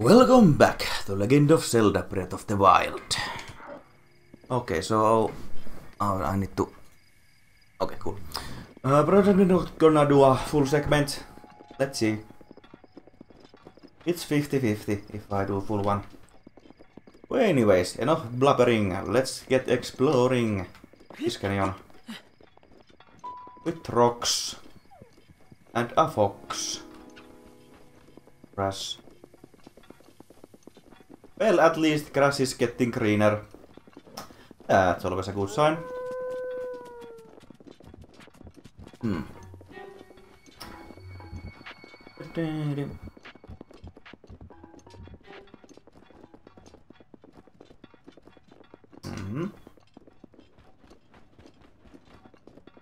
Welcome back to Legend of Zelda Breath of the Wild. Okay, so oh, I need to. Okay, cool. Uh, probably not gonna do a full segment. Let's see. It's 50-50 if I do a full one. Well, anyways, enough blubbering. Let's get exploring this canyon. With rocks. And a fox. Grass. Well, at least grass is getting greener. That's always a good sign. Hmm. Mhm.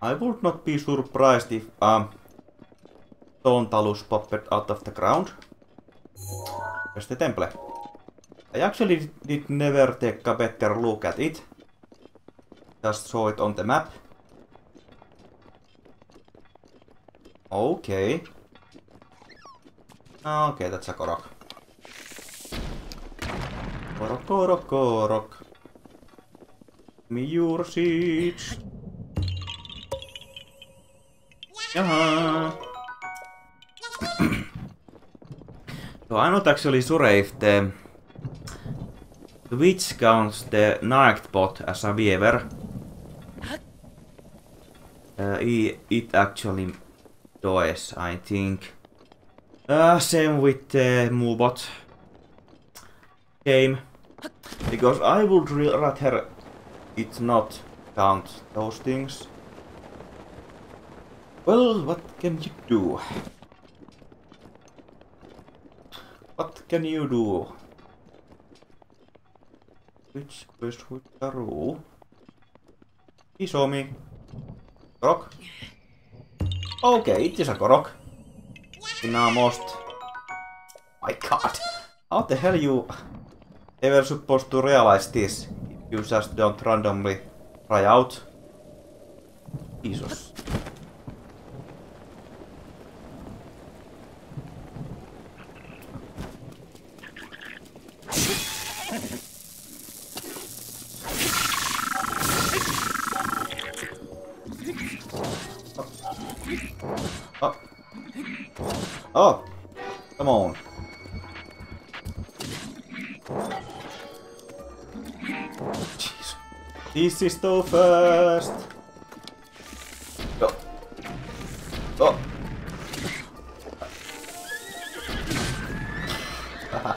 I would not be surprised if um, Tontalus popped out of the ground. Where's the temple? I actually did never take a better look at it. Just saw it on the map. Okay. Okay, that's a Korok. Korok, Korok, Korok. Me your seeds. Jaha. so I'm not actually sure if the Twitch counts the Nightbot as a viewer. Uh, it actually does, I think. Uh, same with the Moobot game. Because I would rather it not count those things. Well, what can you do? What can you do? Would Taru? He saw me. Korok? Okay, it is a Korok. Now most. My god. How the hell you ever supposed to realize this? You just don't randomly try out. Jesus. Is the first. Go. Go. Haha.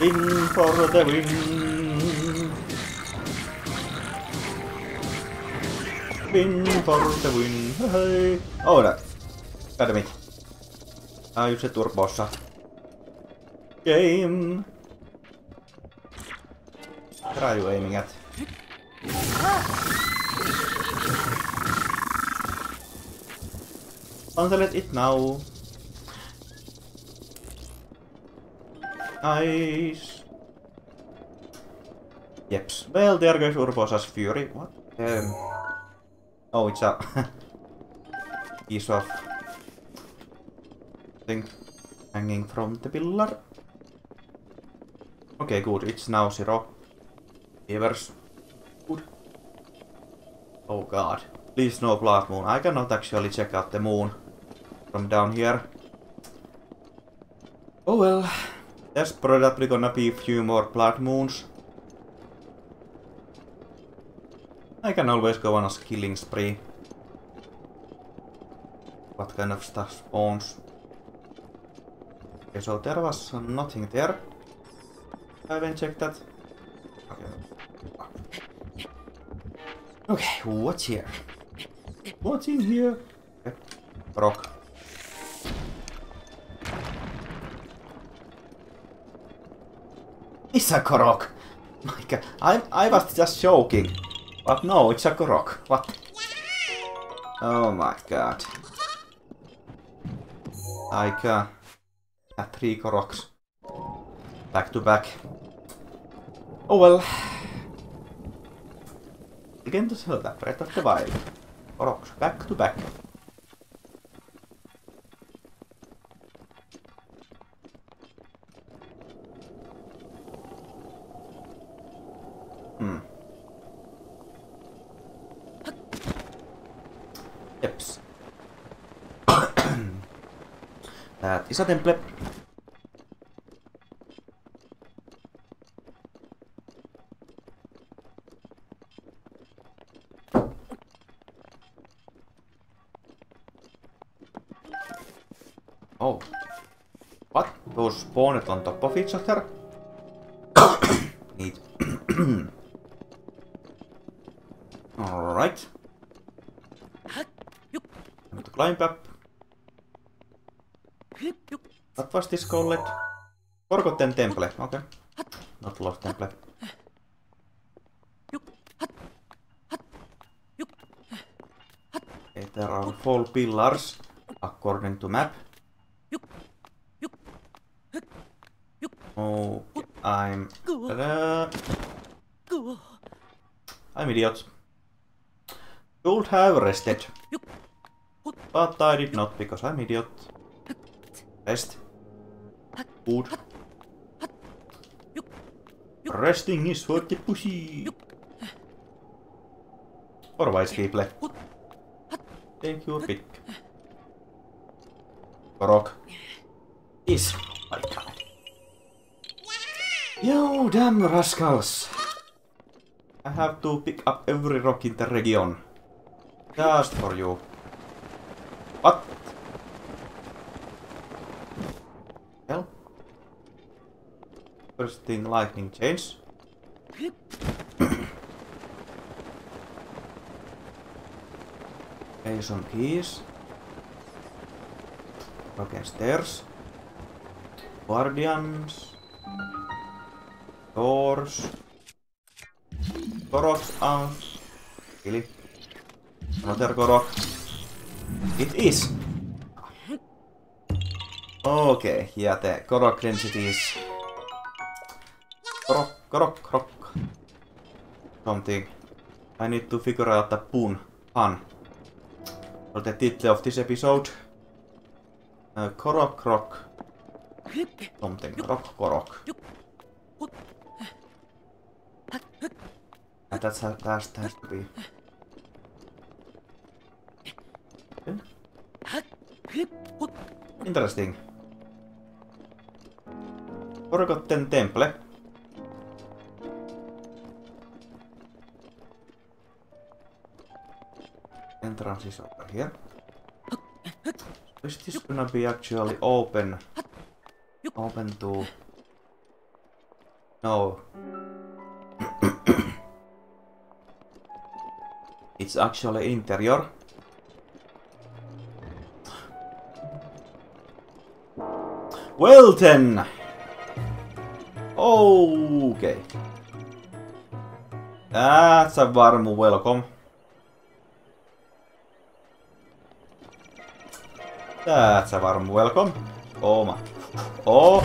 In for the win. Win for the win. Hey. Oh, no. God damn it. I use a turbossa. Game. What are you aiming at? Cancel it now. Nice. Jeps. Well, there goes Urbosa's Fury. What? Um. Oh, it's a piece of thing hanging from the pillar. Okay, good. It's now zero. Beavers. Good. Oh god. Please no blood moon. I cannot actually check out the moon from down here. Oh well. There's probably gonna be a few more blood moons. I can always go on a killing spree. What kind of stuff spawns? Okay, so there was nothing there. I haven't checked that. Okay. Okay, what's here? What's in here? Okay. Rock. It's a Korok! My god, I, I was just joking. But no, it's a Korok. What? Oh my god. Like, uh, uh, three Koroks. Back to back. Oh well. Again to Zelda, Breath of the Wild. Koroks, back to back. Hmm. Jeps. That is a temple. Those spawned on top of each other? Neat. Alright. Need to climb up. What was this called? Forgotten Temple. Okay. Not Lost Temple. Okay, there are four pillars according to map. Ta-da! I'm idiot. Should have rested. But I did not because I'm idiot. Rest. Food. Resting is for the pussy. Or wise people. Take your pick. Rock. Is. You damn rascals. I have to pick up every rock in the region. Just for you. What? Hell? First thing lightning okay, some keys. Broken stairs. Guardians. Doors. Korok out. Really? Another Korok. It is! Okay, yeah, the Korok density is... Korok, Korok, Korok. Something. I need to figure out the pun. Pun. For the title of this episode. Uh, Korok, Krok. Something. Rock, Korok. That's how that has to be. Interesting. Forgotten Temple. Entrance is over here. Is this gonna be actually open? Open to... No. It's actually interior. Well then! Okay. That's a warm welcome. That's a warm welcome. Oh my. Oh.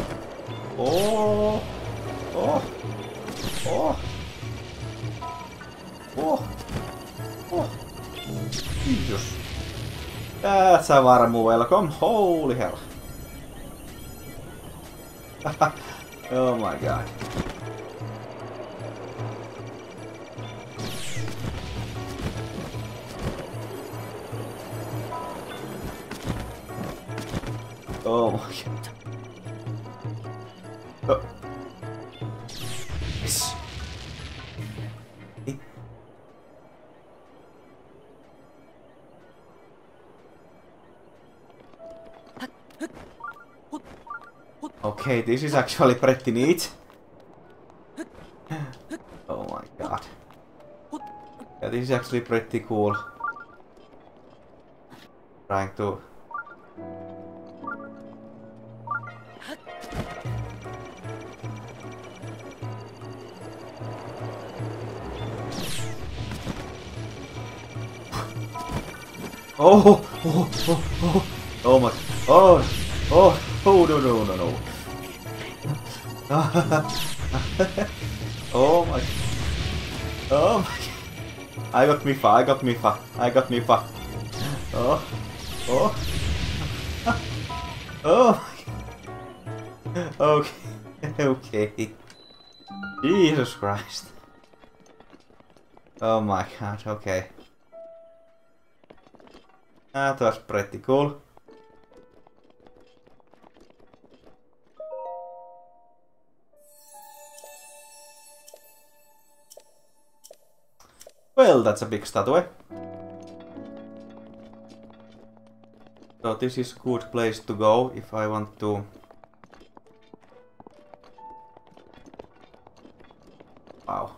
Oh. Oh. That's a warm welcome. Holy hell. oh my god. This is actually pretty neat. Oh my god. Yeah, this is actually pretty cool. Trying to... Oh, oh, oh, oh, oh my, oh, oh, oh, no, no, no, no. oh my, oh my, I got Mipha, I got Mipha, I got Mipha. Oh, oh. Oh. Okay, okay. Jesus Christ. Oh my god, okay. That was pretty cool. Well, that's a big statue. So this is a good place to go if I want to... Wow.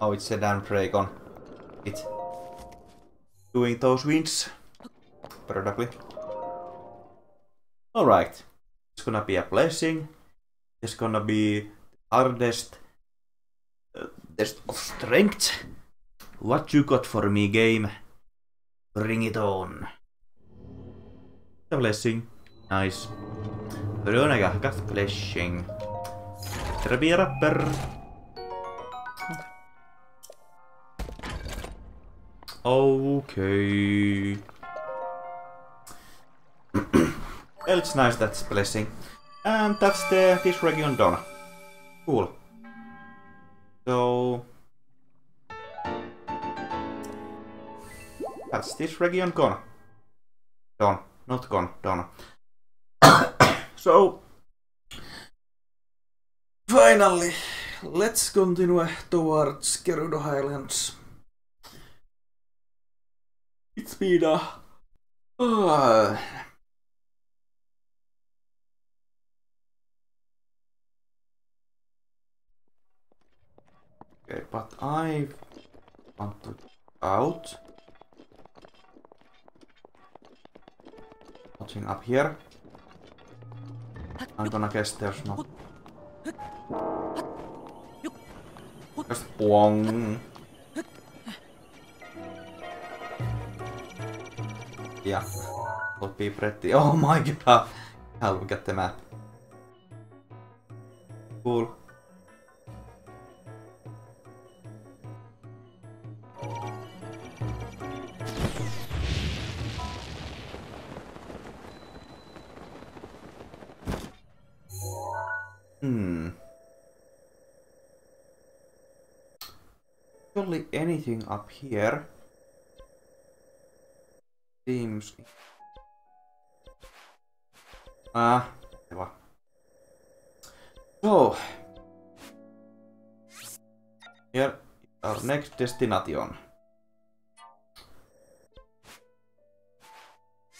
Oh, it's a damn dragon. It's doing those winds. Probably. Alright. It's gonna be a blessing. It's gonna be hardest uh, test of strength. What you got for me, game? Bring it on. A blessing. Nice. Todella got blessing. A rapper. Okay. well, it's nice that's blessing. And that's the this region done. Cool. So... That's this region gone. Done. Not gone. Done. so... Finally, let's continue towards Gerudo Highlands. It's been a... Uh, Okay, but I want to out. Watching up here. I'm gonna guess there's not. Just boing. Yeah, would be pretty. Oh my god! I'll get the map. Cool. Anything up here seems... Ah, hyvä. So, here our next destination.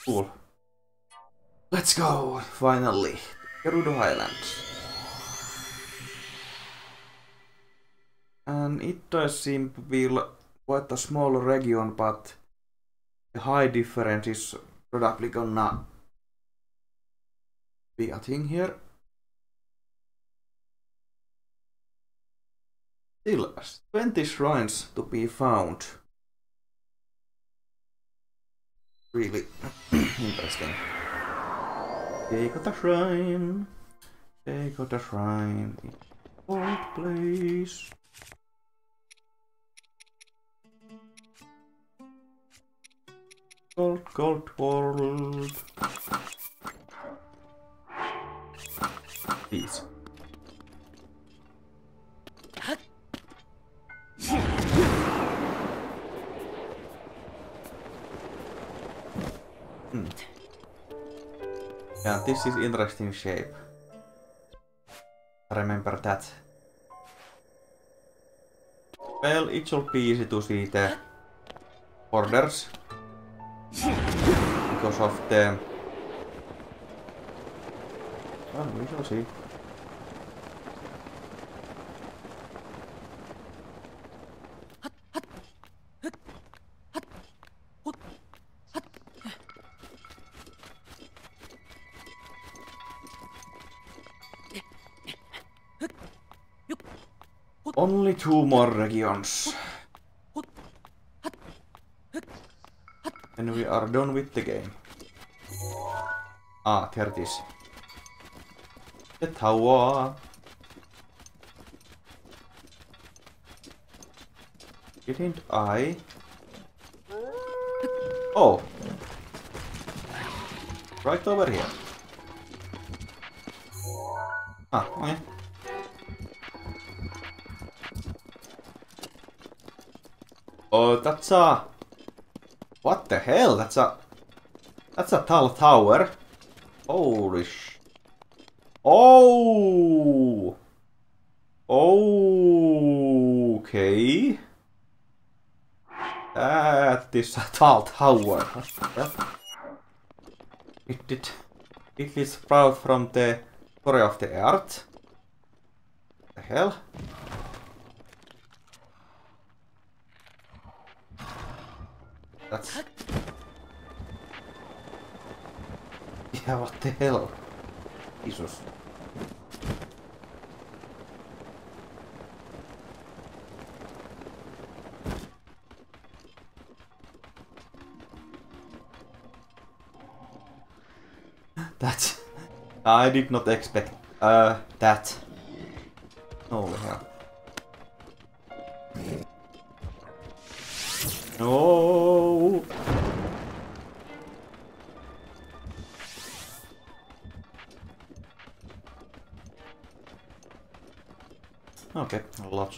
Cool. Let's go, finally. Gerudo Highlands. Ähm, and it does seem to be quite a small region, but the high difference is probably gonna be a thing here. Still, 20 shrines to be found. Really interesting. They got a shrine. They got a shrine. Old place. Gold, gold world. Peace. Hmm. Yeah, this is interesting shape. Remember that. Well, it should be easy to see the borders we shall see. Only two more regions. we are done with the game. Ah, there it is. The tower! Didn't I? Oh! Right over here. Ah, okay. Oh, that's a... Uh what the hell? That's a... That's a tall tower. Holy sh... Oh! Okay. That is a tall tower. It did. It is proud from the story of the earth. The hell? That's... Yeah, what the hell? Jesus. That... I did not expect uh, that. Oh hell.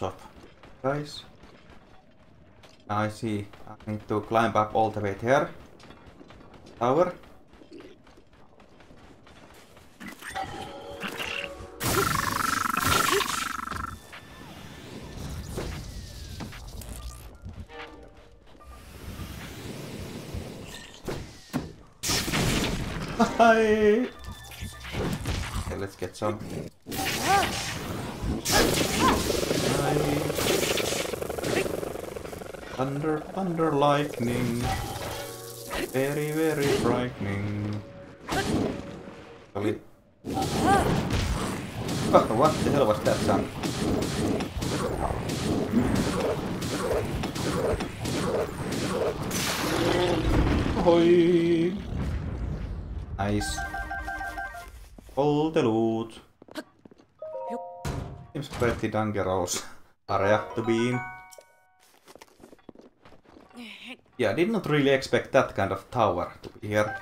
Of guys. I see. I need to climb up all the way there. Tower. Hi. Okay, let's get some. Thunder, thunder, lightning. Very, very frightening. Oli... Oh, what the hell was that sound? Hoi! Nice. Poltelut. Seems pretty dangerous area to be in. Yeah, I did not really expect that kind of tower to be here.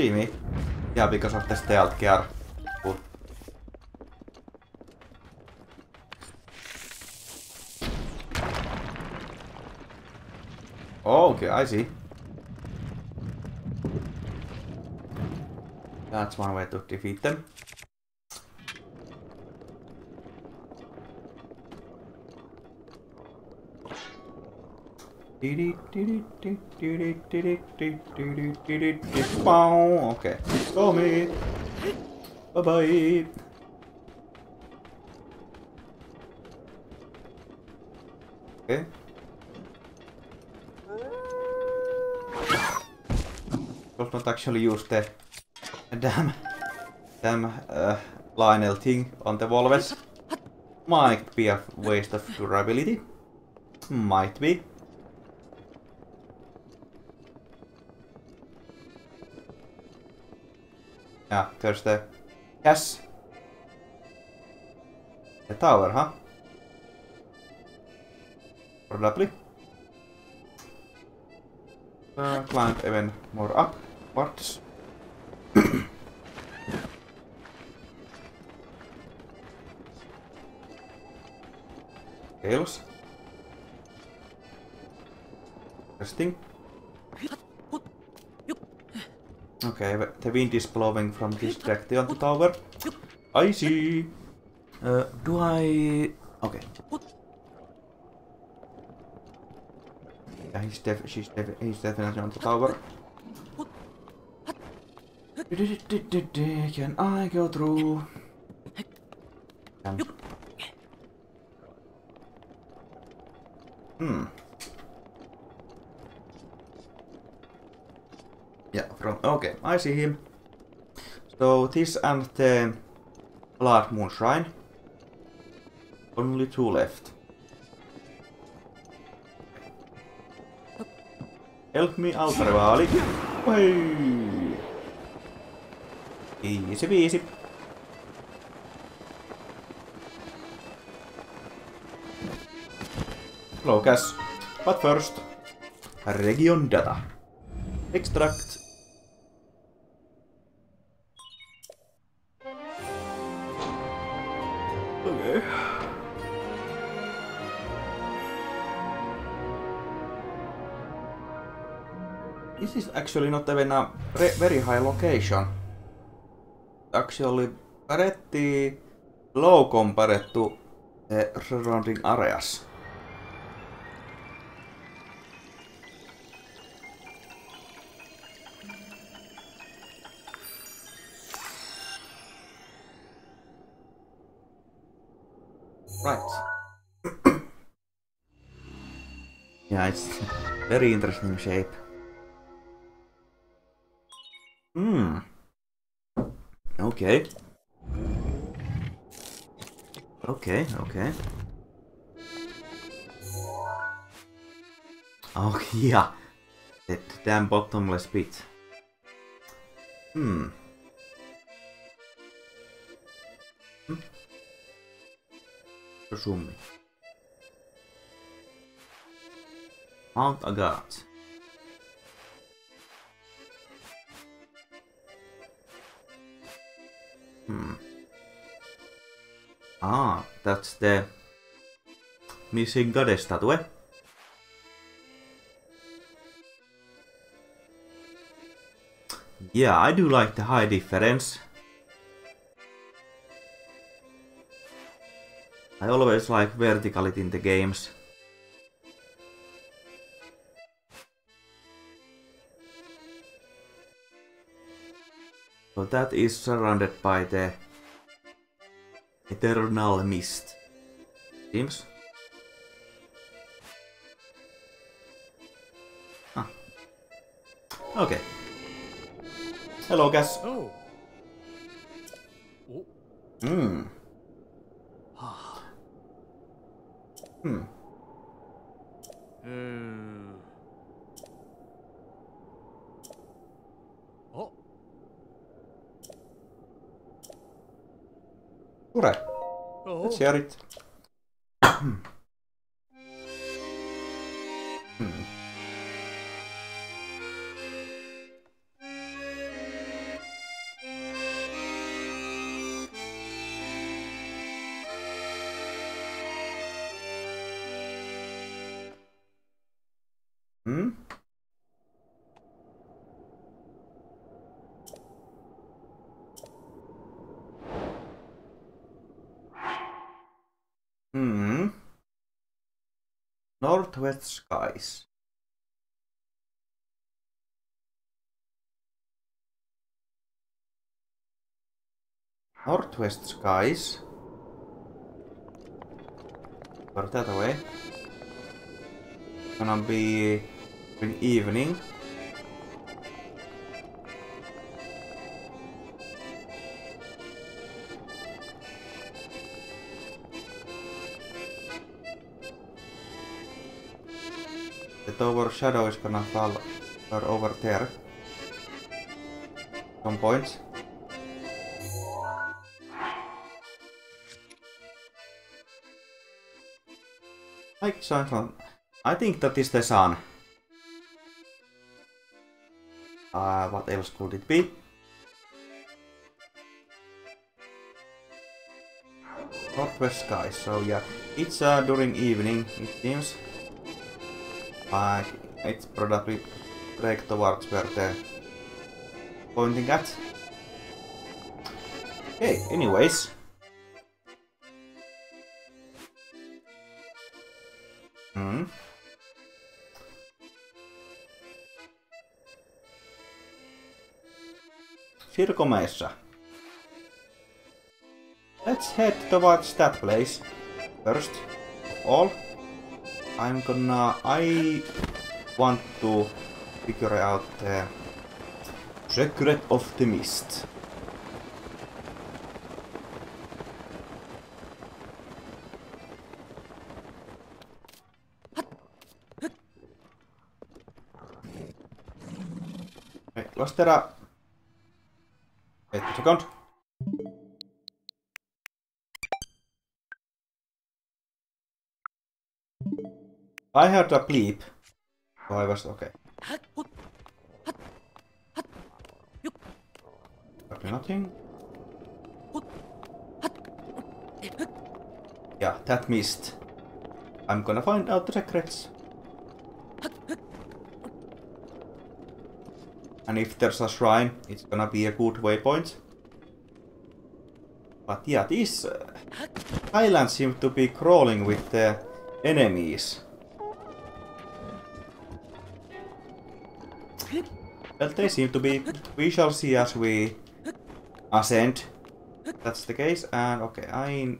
See me. Yeah, because of the stealth gear. Oh, okay, I see. That's one way to defeat them. Okay, go me. Bye bye. Okay. Does not actually use the damn damn uh, Lionel thing on the Volves. Might be a waste of durability. Might be. Yeah, the... Yes! The tower, huh? Probably. Climb even more up. upwards. Scales. Interesting. Okay, the wind is blowing from this direction on the tower. I see. Uh, do I... Okay. Yeah, he's, def she's def he's definitely on the tower. Can I go through? Can, Hmm. Yeah, from okay, I see him. So this and the Blood Moon Shrine. Only two left. Help me out, Revali. Oi! Viisi, viisi. Hello, Kass. But first, region data. Extract. This is actually not even a very high location. Actually, pretty low compared to the surrounding areas. Right. yeah, it's very interesting shape. Okay. Okay, okay. Oh, yeah. That damn bottomless pit. Hmm. hmm? Rozumiem. Mount Agaat. Hmm. Ah, that's the missing goddess statue. Yeah, I do like the high difference. I always like verticality in the games. So that is surrounded by the eternal mist. Seems. Ah. Okay. Hello, guys. Oh. Hmm. Hmm. Hmm. Oh. Sure. Oh. Let's Northwest skies. Or that way. Gonna be in evening. The tower shadow is gonna fall over there. Some points. Like. I think that is the sun. Uh, what else could it be? Northwest sky, so yeah. It's uh, during evening, it seems. Like, it's probably break towards where they're pointing at. Okay, anyways. Let's head towards that place. First of all. I'm gonna... I want to figure out the secret of the mist. Was there a... I heard a bleep. So I was okay. Okay, nothing. Yeah, that missed. I'm gonna find out the secrets. And if there's a shrine, it's gonna be a good waypoint. But yeah, these uh, islands seem to be crawling with the enemies. Well, they seem to be. We shall see as we ascend. That's the case. And okay, I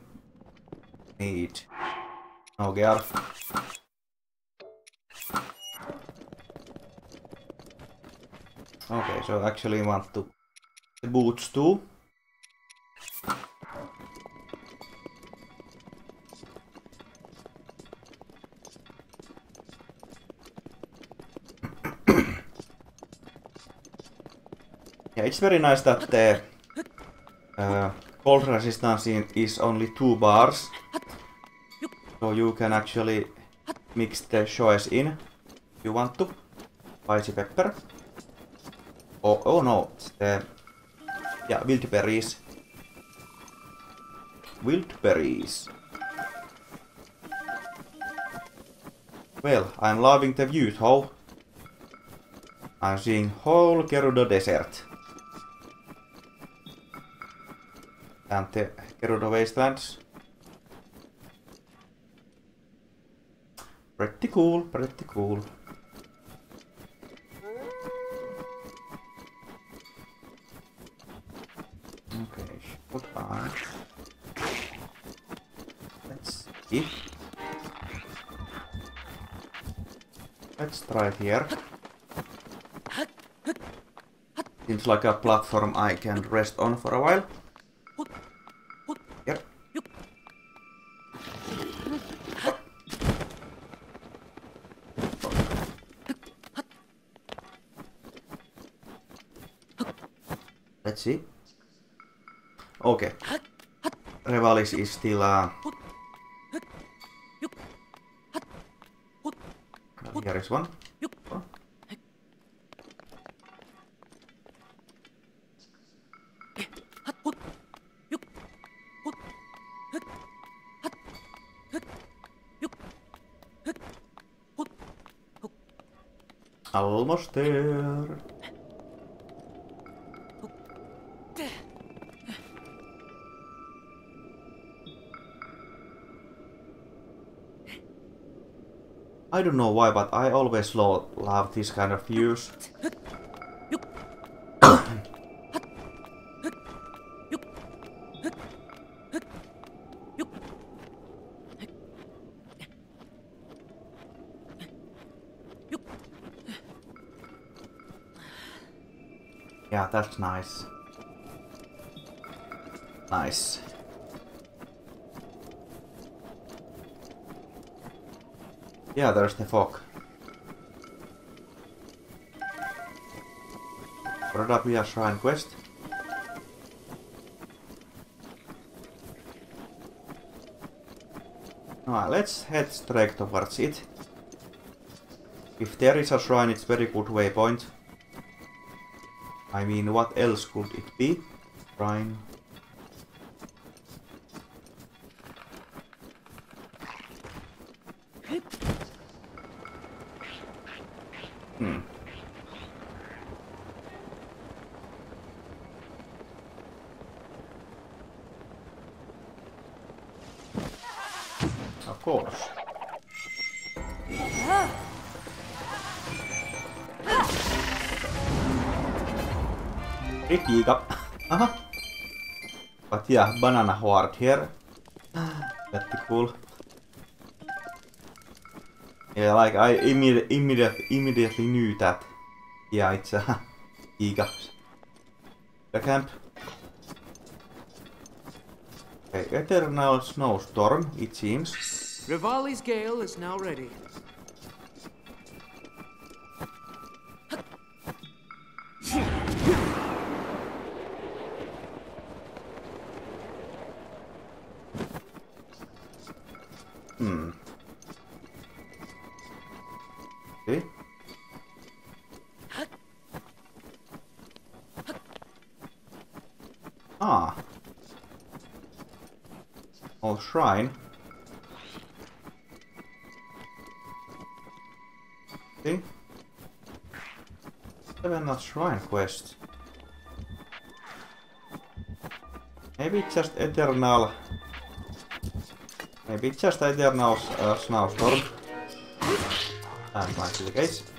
need no gear. Okay, so actually want to the boots too. Very nice that the uh, cold resistance is only two bars. So you can actually mix the choice in if you want to. Spicy pepper. Oh, oh no, the... Yeah, wild berries. Wild berries. Well, I'm loving the view though. I'm seeing whole Gerudo Desert. And the Gerudo Wastelands. Pretty cool, pretty cool. Okay, goodbye. Let's see. Let's try it here. Seems like a platform I can rest on for a while. Revalis is still uh... Almost there. I don't know why, but I always lo love these kind of views. yeah, that's nice. Nice. Yeah, there's the fog. Probably a shrine quest. Now let's head straight towards it. If there is a shrine, it's very good waypoint. I mean, what else could it be? Shrine. Banana horde here. That'd be cool. Yeah, like I immediate, immediate, immediately knew that. Yeah, it's a Giga. The camp. Okay, Eternal Snowstorm, it seems. Rivali's Gale is now ready. Old shrine. See? Seven not shrine quest. Maybe just eternal. Maybe just eternal uh, snowstorm. That might be the case.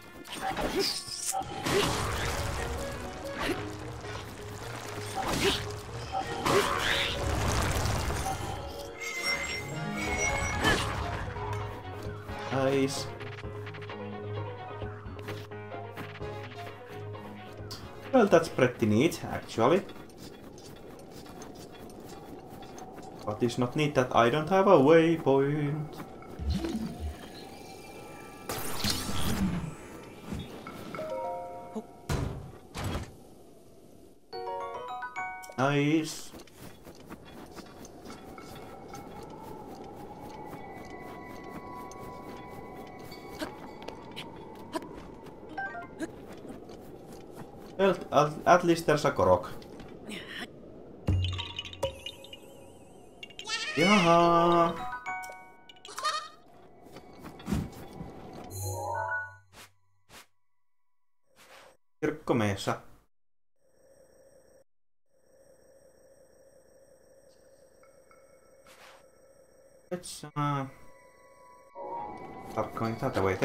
That's pretty neat, actually. But it's not neat that I don't have a waypoint. At, at least there's a Korok. Jaha. Kirkkomeessa. Let's uh, start going that way.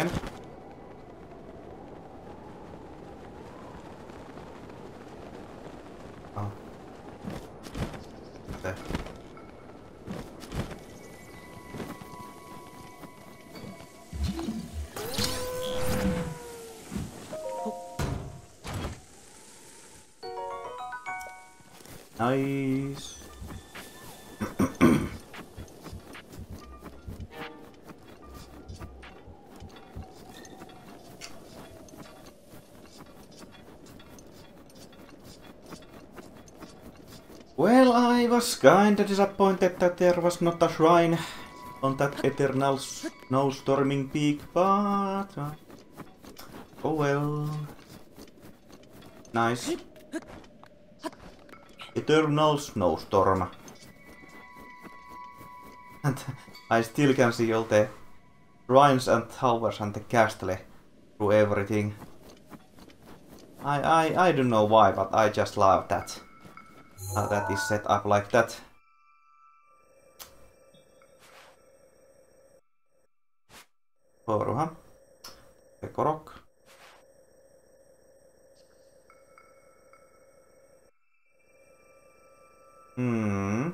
Kinda disappointed that there was not a shrine on that eternal snowstorming peak, but... uh, oh well. Nice. Eternal snowstorm. And I still can see all the shrines and towers and the castle through everything. I, I, I don't know why, but I just love that. That is set up like that. Se korok. Hmm.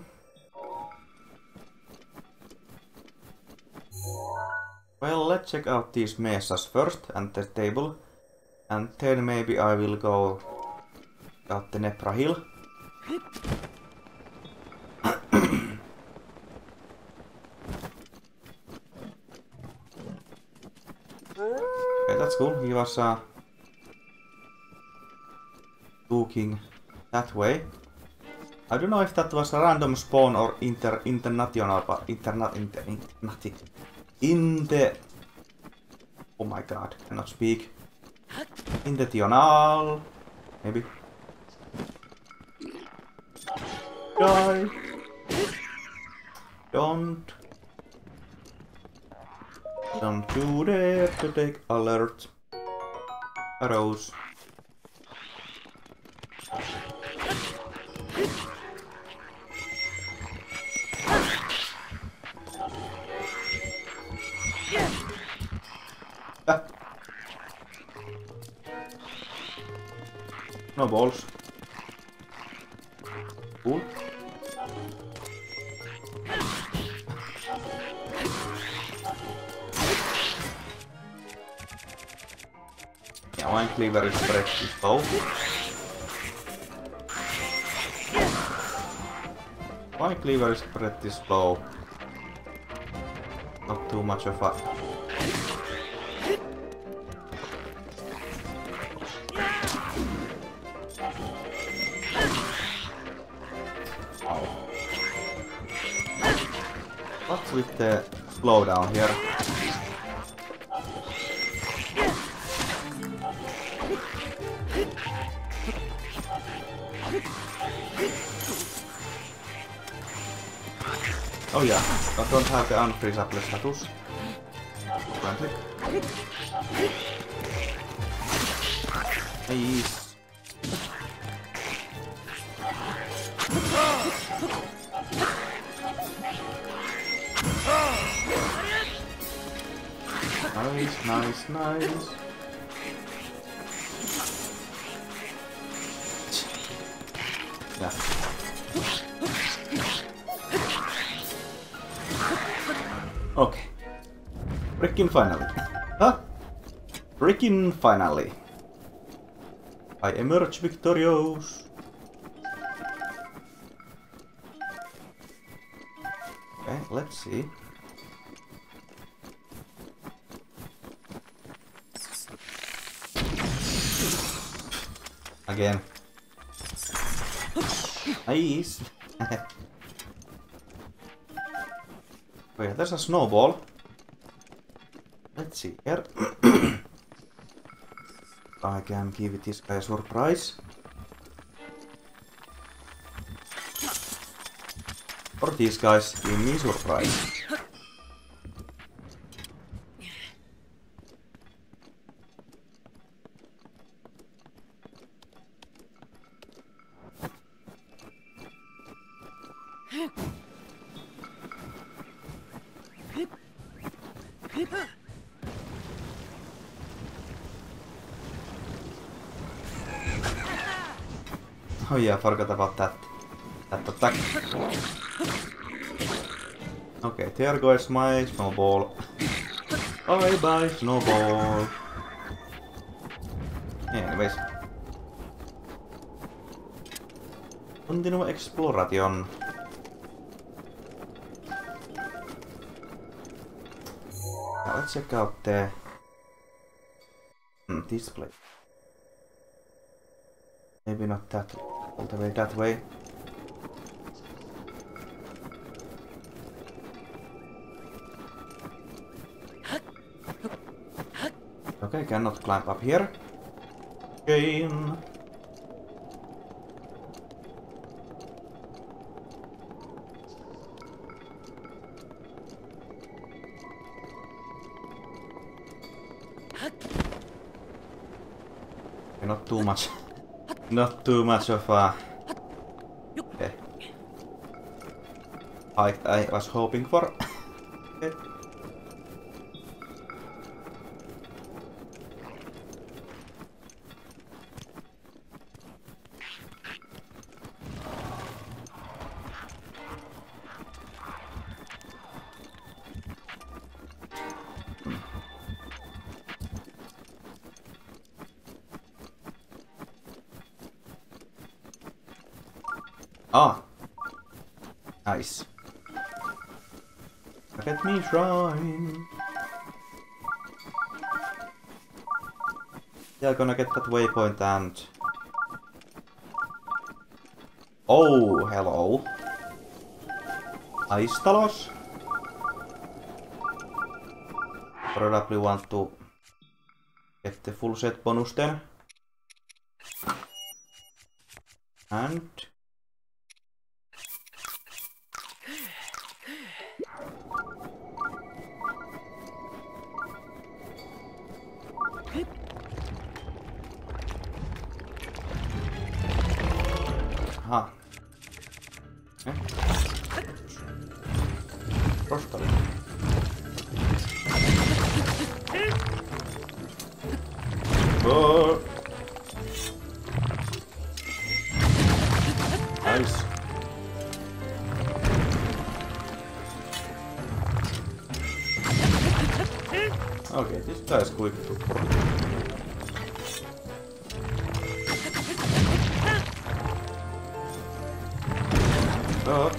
Well, let's check out these mesas first and the table. And then maybe I will go out the Nepra Hill. okay, that's cool. He was uh, looking that way. I don't know if that was a random spawn or inter international, but interna inter inter in the oh my god, cannot speak. Intentional, maybe. Die. Don't. Don't you dare to take alert. Arrows. My cleaver is pretty slow. Not too much of a... What's with the slowdown here? Don't have the unfreezable status. Apparently. Nice. Nice, nice, nice. Finally. I emerge victorious. Okay, let's see. Again. Nice. Wait, there's a snowball. Let's see here. I can give this a surprise. Or these guys give me surprise. Forgot about that. That attack. Okay, there goes my snowball. Bye bye, snowball. Anyways. Continue exploration. Now let's check out the hmm, display. Maybe not that all way that way. Okay, cannot climb up here. Okay, Not too much. Not too much of a eh. okay. height I was hoping for. Eh, gonna get that waypoint and... Oh, hello. Aistalos. Probably want to get the full set bonus then. And... Okay, this guy's quick. to Up. Oh.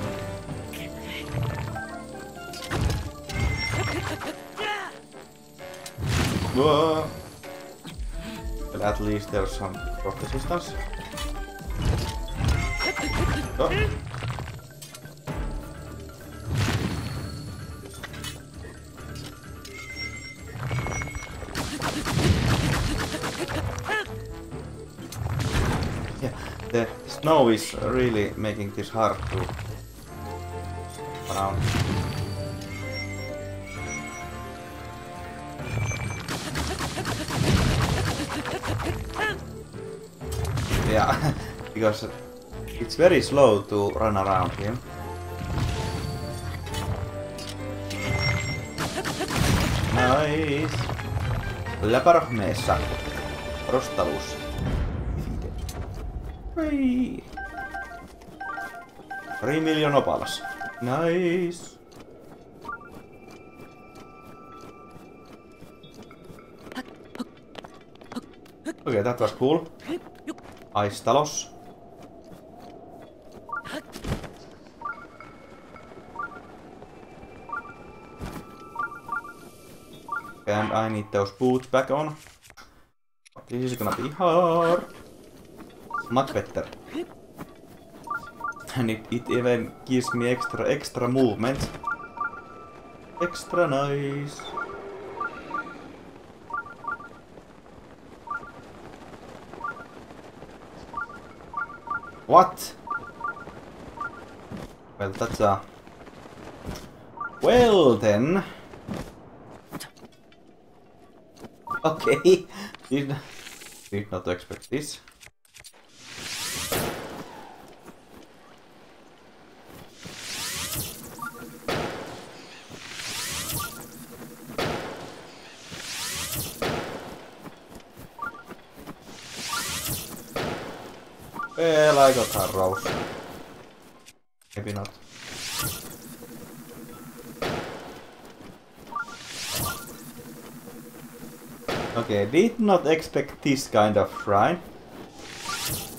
Whoa. But at least there's some rock resistance. Up. Snow is really making this hard to around. Yeah, because it's very slow to run around him. Nice. Läpärahmeessa. Rostalus. Hei. Three million opalas. Nice. Okay, that was cool. Aistalos. And I need those boots back on. This is gonna be hard. Much better. And it, it even gives me extra extra movement. Extra nice. What? Well, that's a... Well then... Okay, did, did not expect this. Maybe not. Okay, did not expect this kind of shrine.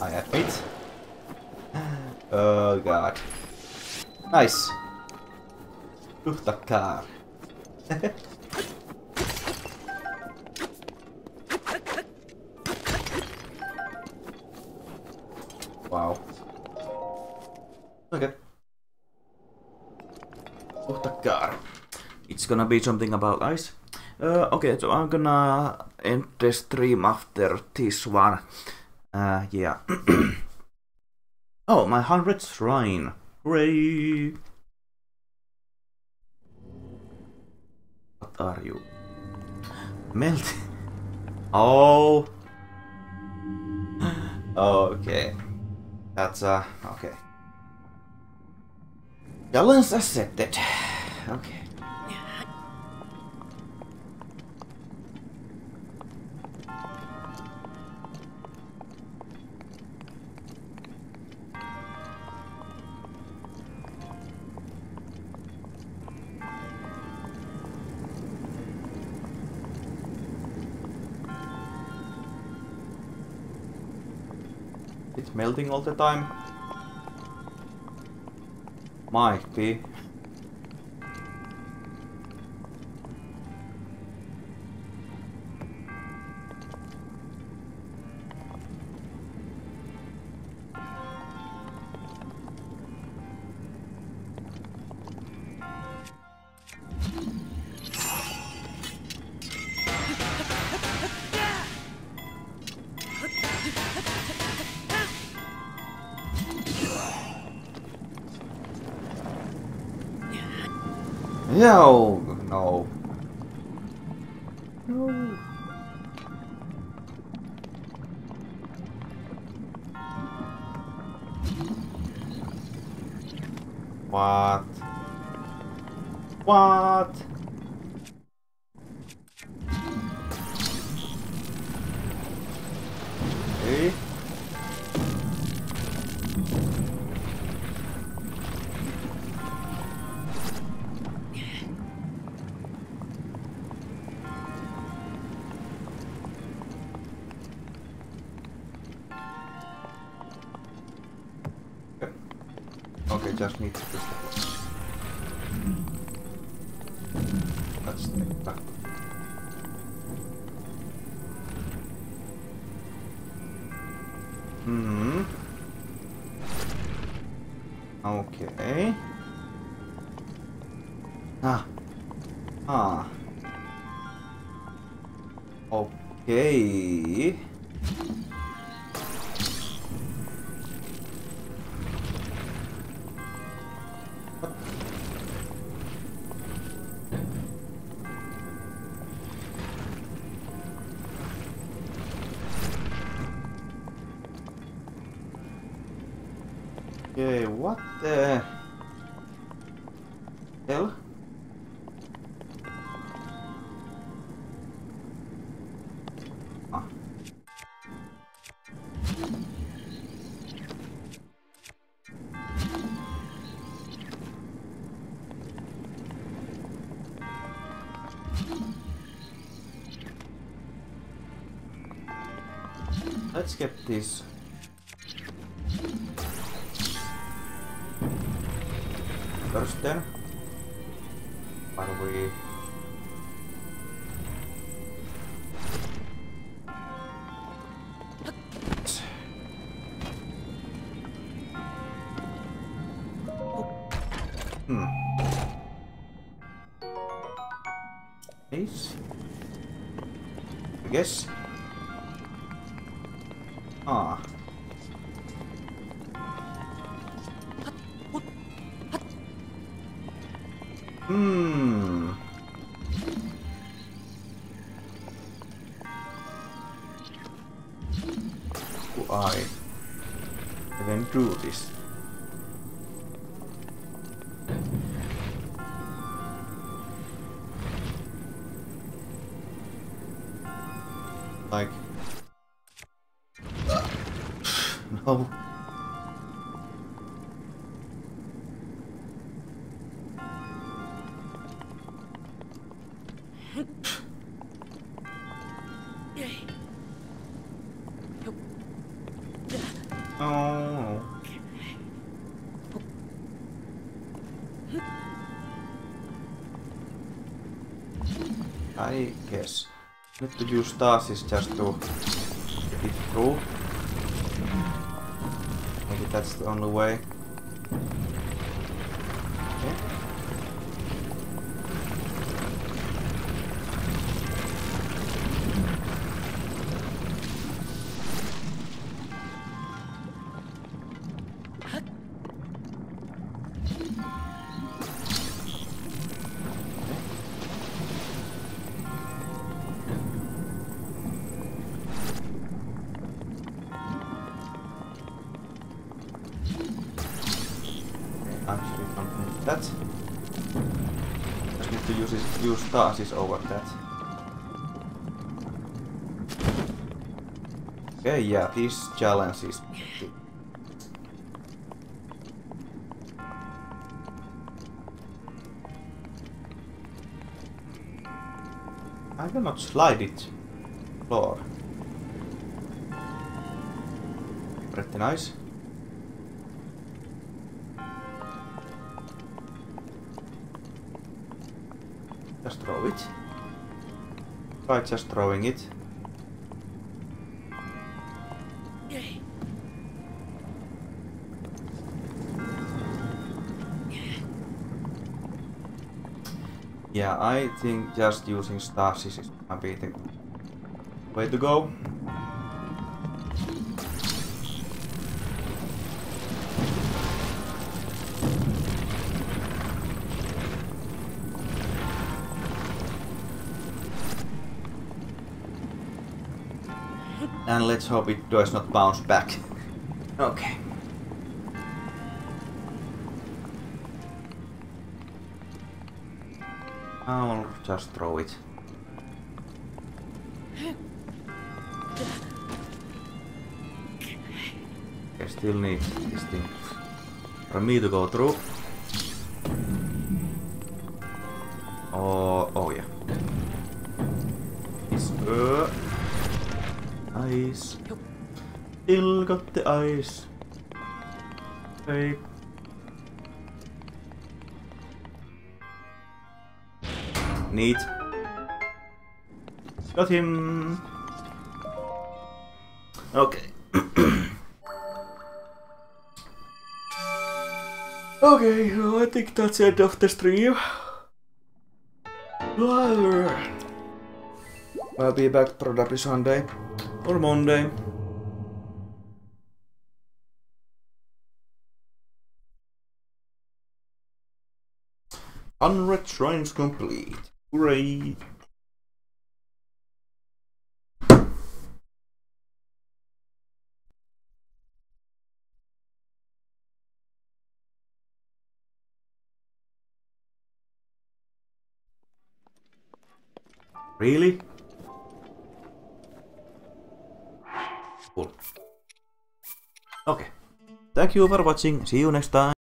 I admit. Oh god. Nice. Tuhtakar. It's gonna be something about ice. Uh, okay, so I'm gonna end the stream after this one. Uh, yeah. oh, my 100th shrine. Hooray! What are you? Melt. Oh. okay. That's, uh, okay. Challenge accepted. Okay. Melting all the time. Might be. just need to push the that. Hmm. Okay. Ah. Ah. Okay. Let's get this first then. While we Stasis just to get it through. Maybe that's the only way. Use stasis over that. Okay, yeah, this challenge is pretty I cannot slide it. Floor. Pretty nice. Try just throwing it. Yeah, I think just using stasis is gonna be the way to go. And let's hope it does not bounce back. Okay. I'll just throw it. I still need this thing for me to go through. Still got the eyes. Okay. Neat. Got him. Okay. Okay, so I think that's the end of the stream. I'll be back probably Sunday or Monday. Hundred shrines complete. Hooray! Really? Cool. Okay. Thank you for watching. See you next time.